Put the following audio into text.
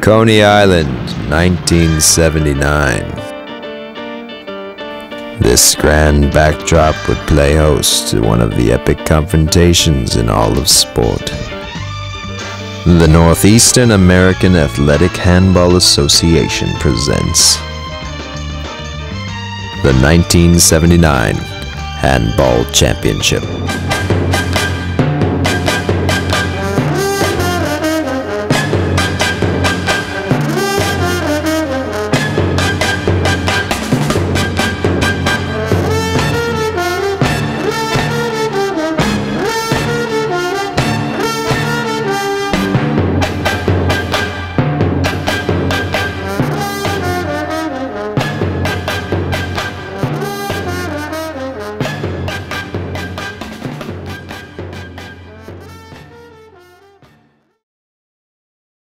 Coney Island, 1979. This grand backdrop would play host to one of the epic confrontations in all of sport. The Northeastern American Athletic Handball Association presents the 1979 Handball Championship.